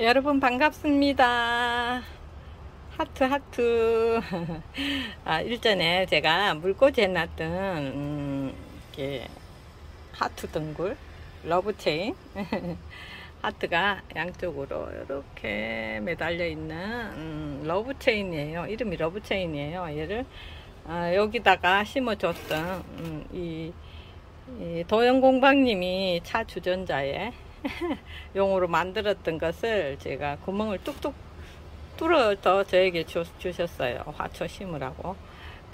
여러분 반갑습니다. 하트 하트. 아, 일전에 제가 물꽂이 해놨던 음, 이렇게 하트 덩굴 love chain 하트가 양쪽으로 이렇게 매달려 있는 음, love chain이에요. 이름이 love chain이에요. 얘를 아, 여기다가 심어줬던 음, 이, 이 도예공방님이 차 주전자에 용으로 만들었던 것을 제가 구멍을 뚝뚝 뚫어서 저에게 주, 셨어요 화초 심으라고.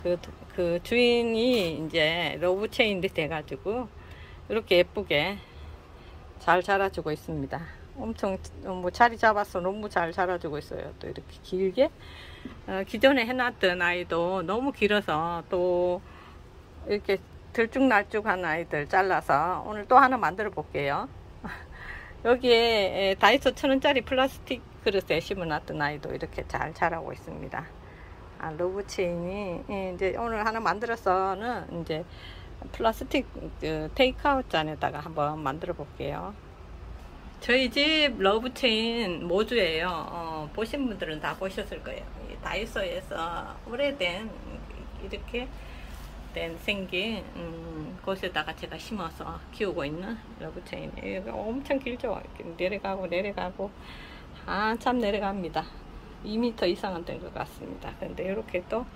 그, 그 주인이 이제 love chain이 돼가지고 이렇게 예쁘게 잘 자라주고 있습니다. 엄청 뭐 자리 잡아서 너무 잘 자라주고 있어요. 또 이렇게 길게 어, 기존에 해놨던 아이도 너무 길어서 또 이렇게 들쭉날쭉한 아이들 잘라서 오늘 또 하나 만들어 볼게요. 여기에 다이소 천원짜리 플라스틱 그릇에 심어놨던 아이도 이렇게 잘 자라고 있습니다. 아, love chain이 이제 오늘 하나 만들어서는 이제 플라스틱 그 테이크아웃 잔에다가 한번 만들어 볼게요. 저희 집 love chain 모주예요. 어, 보신 분들은 다 보셨을 거예요. 다이소에서 오래된 이렇게 된 생긴 음, 곳에다가 제가 심어서 키우고 있는 love chain이에요. 엄청 길죠? 내려가고 내려가고 한참 내려갑니다. 2m 이상은 된 것 같습니다. 근데 이렇게 또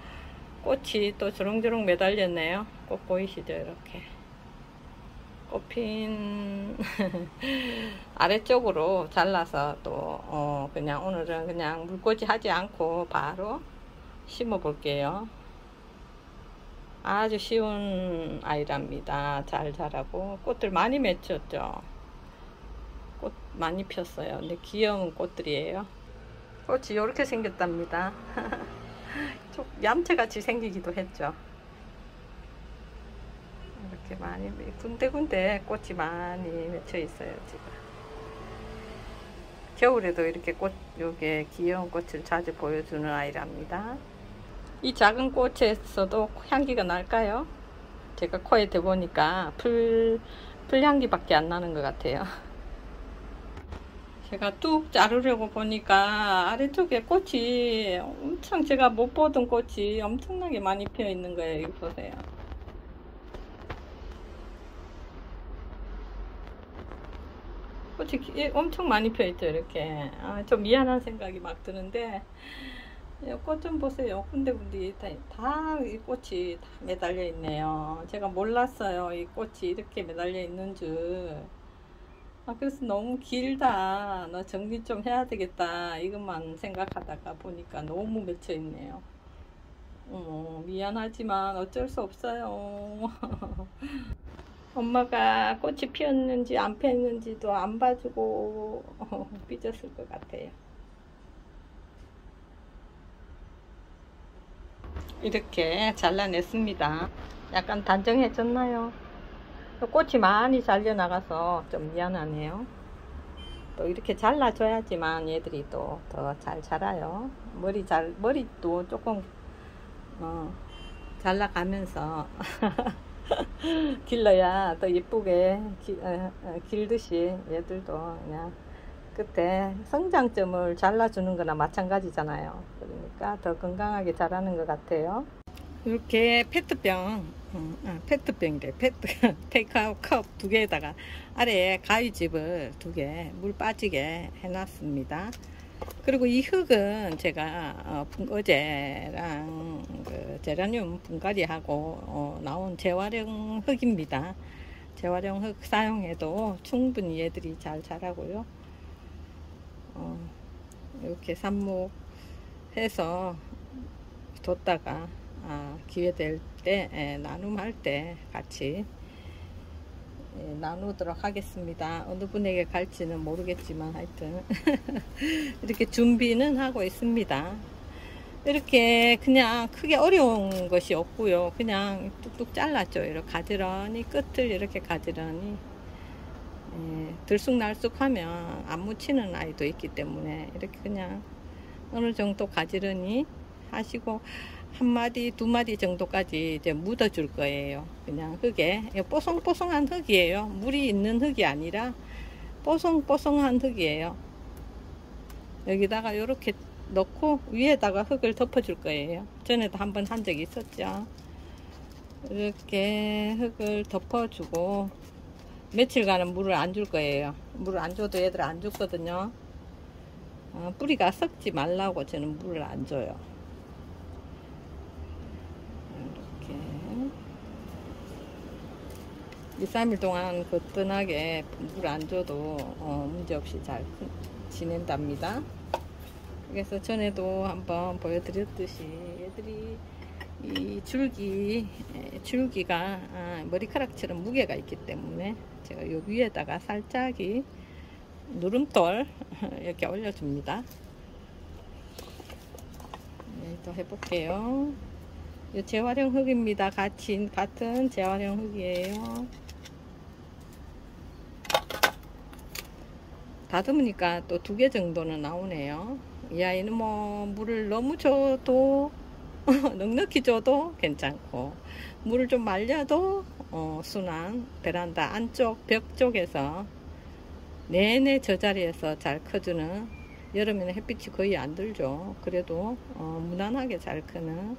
꽃이 또 주렁주렁 매달렸네요. 꽃 보이시죠? 이렇게 꽃핀 아래쪽으로 잘라서 또 어, 그냥 오늘은 그냥 물꽂이 하지 않고 바로 심어 볼게요. 아주 쉬운 아이랍니다. 잘 자라고 꽃들 많이 맺혔죠. 꽃 많이 폈어요. 근데 귀여운 꽃들이에요. 꽃이 이렇게 생겼답니다. 좀 얌체같이 생기기도 했죠. 이렇게 많이 군데군데 꽃이 많이 맺혀 있어요. 지금. 겨울에도 이렇게 꽃, 요게 귀여운 꽃을 자주 보여주는 아이랍니다. 이 작은 꽃에서도 향기가 날까요? 제가 코에 대보니까 풀, 풀향기밖에 안 나는 것 같아요. 제가 뚝 자르려고 보니까 아래쪽에 꽃이 엄청 제가 못 보던 꽃이 엄청나게 많이 피어 있는 거예요. 이거 보세요. 꽃이 엄청 많이 피어 있죠. 이렇게. 아, 좀 미안한 생각이 막 드는데 꽃좀 보세요. 군데군데 다, 다 이 꽃이 다 매달려 있네요. 제가 몰랐어요. 이 꽃이 이렇게 매달려 있는 줄. 아, 그래서 너무 길다. 너 정리 좀 해야 되겠다. 이것만 생각하다가 보니까 너무 맺혀 있네요. 어, 미안하지만 어쩔 수 없어요. 엄마가 꽃이 피었는지 안 피었는지도 안 봐주고 삐졌을 것 같아요. 이렇게 잘라냈습니다. 약간 단정해졌나요? 꽃이 많이 잘려나가서 좀 미안하네요. 또 이렇게 잘라줘야지만 얘들이 또 더 잘 자라요. 머리 잘, 머리도 조금, 어, 잘라가면서 길러야 더 예쁘게 기, 어, 어, 길듯이 얘들도 그냥 끝에 성장점을 잘라주는 거나 마찬가지잖아요. 그러니까 더 건강하게 자라는 것 같아요. 이렇게 페트병, 어, 아, 페트병이래. 페트, 테이크아웃 컵 두 개에다가 아래에 가위집을 두 개 물 빠지게 해놨습니다. 그리고 이 흙은 제가 어, 어제랑 그 제라늄 분갈이하고 어, 나온 재활용 흙입니다. 재활용 흙 사용해도 충분히 얘들이 잘 자라고요. 어, 이렇게 삽목 해서 뒀다가 아, 기회 될때 예, 나눔할 때 같이 예, 나누도록 하겠습니다. 어느 분에게 갈지는 모르겠지만 하여튼 이렇게 준비는 하고 있습니다. 이렇게 그냥 크게 어려운 것이 없고요. 그냥 뚝뚝 잘랐죠. 이렇게 가지런히 끝을 이렇게 가지런히 예, 들쑥날쑥하면 안 묻히는 아이도 있기 때문에 이렇게 그냥 어느 정도 가지런히 하시고 한 마디 두 마디 정도까지 이제 묻어 줄 거예요 그냥 흙에 뽀송뽀송한 흙이에요 물이 있는 흙이 아니라 뽀송뽀송한 흙이에요 여기다가 이렇게 넣고 위에다가 흙을 덮어 줄 거예요. 전에도 한번 한 적이 있었죠. 이렇게 흙을 덮어주고 며칠간은 물을 안 줄 거예요. 물을 안 줘도 얘들 안 죽거든요. 어, 뿌리가 썩지 말라고 저는 물을 안 줘요. 이렇게 2, 3일 동안 거뜬하게 물 안 줘도 어, 문제없이 잘 지낸답니다. 그래서 전에도 한번 보여드렸듯이 얘들이 이 줄기 줄기가 아, 머리카락처럼 무게가 있기 때문에 제가 요 위에다가 살짝이 누름돌 이렇게 올려줍니다. 네, 또 해볼게요. 이 재활용 흙입니다. 같이 같은 재활용 흙이에요. 다듬으니까 또 두 개 정도는 나오네요. 이 아이는 뭐 물을 너무 줘도 넉넉히 줘도 괜찮고 물을 좀 말려도 어, 순한 베란다 안쪽 벽 쪽에서 내내 저 자리에서 잘 커주는 여름에는 햇빛이 거의 안 들죠. 그래도 어, 무난하게 잘 크는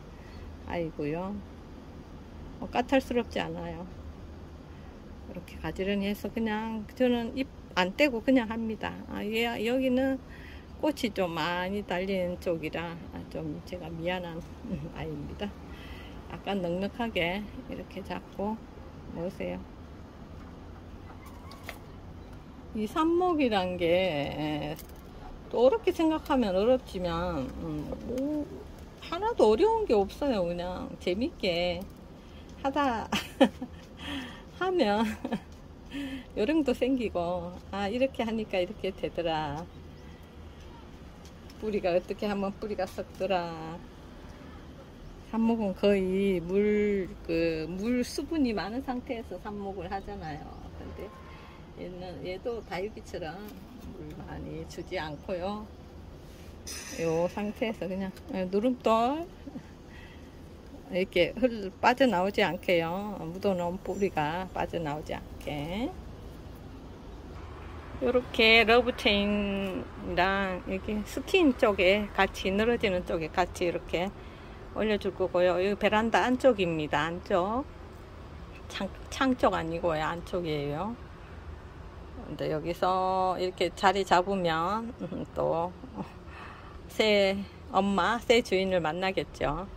아이고요. 어, 까탈스럽지 않아요. 이렇게 가지런히 해서 그냥 저는 잎안 떼고 그냥 합니다. 아, 얘, 여기는 꽃이 좀 많이 달린 쪽이라 좀 제가 미안한 아이입니다. 약간 넉넉하게 이렇게 잡고 넣으세요. 이 삽목이란 게 또 어렵게 생각하면 어렵지만 음, 뭐 하나도 어려운 게 없어요. 그냥 재밌게 하다 하면 요령도 생기고 아 이렇게 하니까 이렇게 되더라 뿌리가 어떻게 하면 뿌리가 썩더라 삽목은 거의 물, 그, 물 수분이 많은 상태에서 삽목을 하잖아요. 근데 얘는, 얘도 다육이처럼 물 많이 주지 않고요. 요 상태에서 그냥 누름돌 이렇게 흘 빠져나오지 않게요. 묻어놓은 뿌리가 빠져나오지 않게. 이렇게 love chain이랑 이렇게 스킨 쪽에 같이 늘어지는 쪽에 같이 이렇게 올려줄 거고요. 여기 베란다 안쪽입니다. 안쪽. 창, 창쪽 아니고요. 안쪽이에요. 근데 여기서 이렇게 자리 잡으면 또 새 엄마, 새 주인을 만나겠죠.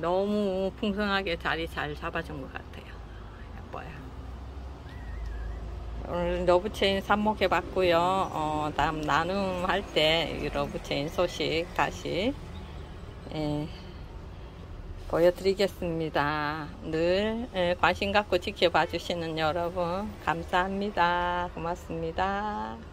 너무 풍성하게 자리 잘 잡아준 것 같아요. 예뻐요. 오늘 love chain 삽목해 봤고요. 어, 다음 나눔 할 때 love chain 소식 다시 예, 보여드리겠습니다. 늘 예, 관심 갖고 지켜봐 주시는 여러분 감사합니다. 고맙습니다.